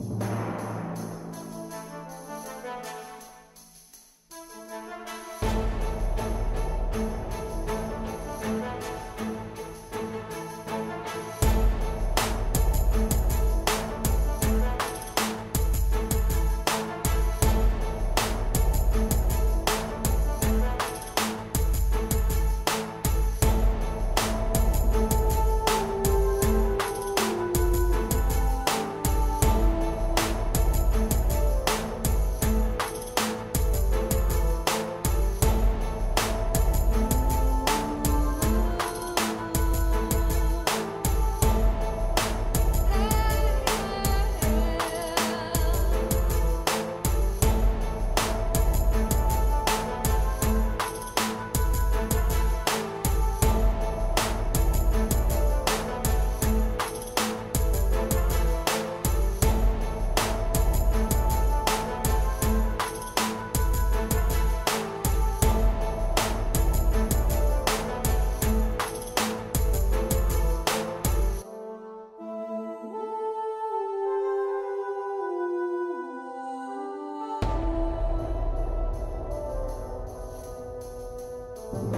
you Bye.